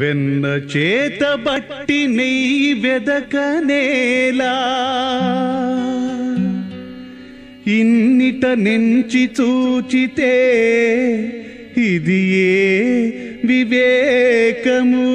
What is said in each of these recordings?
వెన్న చేత బట్టి నెయ్యి వెదకనేలా ఇన్నిట నెంచి చూచితే ఇది ఏ వివేకము?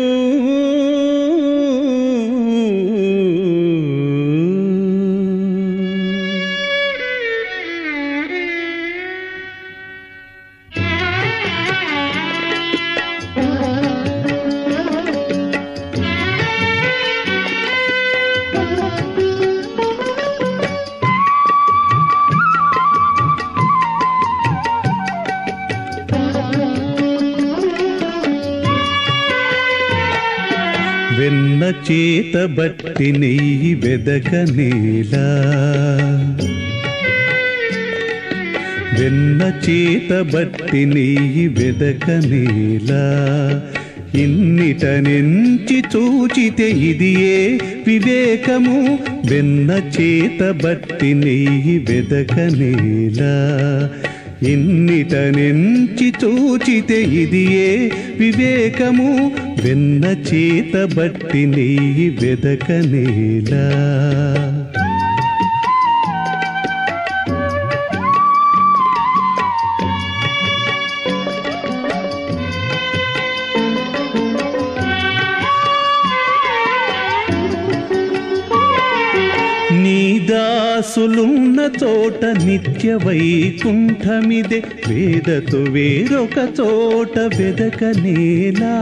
వెన్న చేత బట్టి నెయ్యి వెదకనేలా వెన్న చేత బట్టి నెయ్యి వెదకనేలా ఇన్నిట నుంచి చూచితే ఇదియే వివేకము. వెన్న చేత బట్టి నెయ్యి వెదకనేలా ఇన్నిటనించి చూచితే ఇదియే వివేకము. వెన్న చేత బట్టి నెయ్యి వెదకనేలా నీ దాసులున్న చోట నిత్య వైకుంఠమిదే. వేదతో వేరొక చోట వెదకనేలా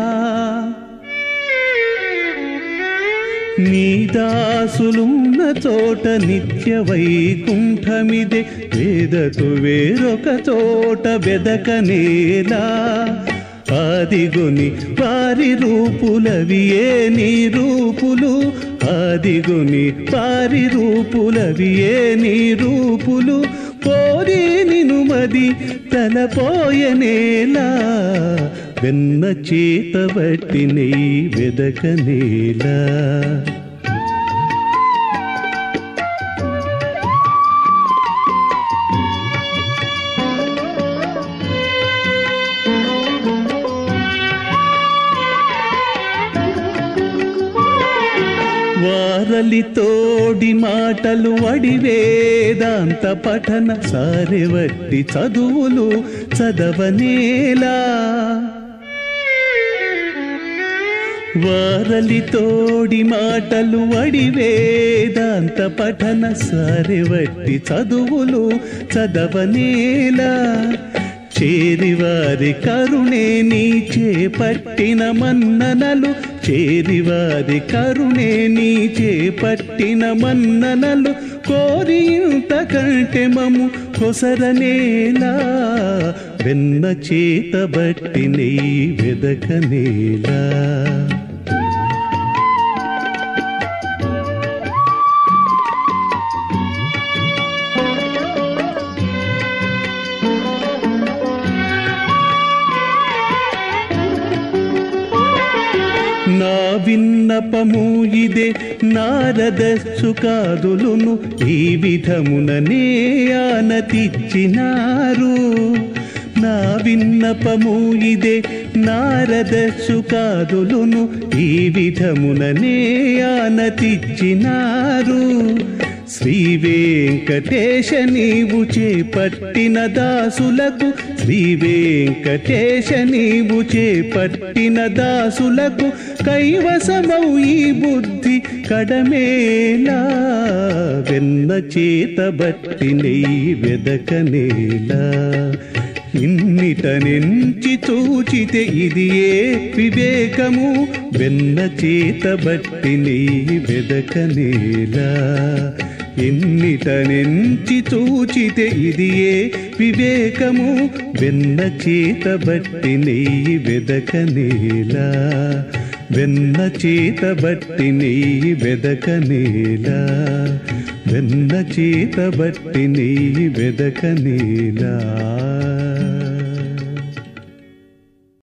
నీ దాసులున్న చోట నిత్య వైకుంఠమిదే. వేదతో వేరొక చోట వెదకనేలా ఆదిగుని వారి రూపులవి ఏ నీ రూపులు? ఆదిగుని వారి ఏ నీ రూపులు? పోరి నిను మది తలపోయనేలా? వెన్న చేత బట్టి నెయ్యి వెదకనేలా వారలి తోడి మాటలు వడి వేదాంత పఠన సారెవట్టి చదువులు చదవనేలా. వారలి తోడి మాటలు వడి వేదాంత పఠన సారెవట్టి చదువులు చదవనేలా. చేరివారి కరుణే నీ చేపట్టిన మన్ననలు చేరివారి కరుణే నీ చేపట్టిన మన్ననలు కోరి ఇంతకంటే మము కొసరనేలా వెన్న చేత బట్టి నెయ్యి వెదకనేలా విన్నపము ఇదే నారద సుఖాదులును ఈ విధముననే ఆనతిచ్చినారు. నా విన్నపము ఇదే నారద సుఖాదులును ఈ విధముననే ఆనతిచ్చినారు. శ్రీ వెంకటేశ నీవు చేపట్టిన దాసులకు శ్రీ వెంకటేశ నీవు చేపట్టిన దాసులకు కైవసమౌ ఈ బుద్ధి కడమేలా. వెన్న చేత బట్టి నెయ్యి వెదకనేలా ఇన్నిట నుంచి చూచితే ఇది ఏ వివేకము? వెన్న చేత బట్టి నెయ్యి వెదకనేలా ఎన్నిటనెంచి చూచితే ఇదియే వివేకము. వెన్న చేత బట్టి నెయ్యి వెదకనేలా వెన్న చేత బట్టి నెయ్యి వెదకనేలా వెన్న చేత బట్టి నెయ్యి వెదకనేలా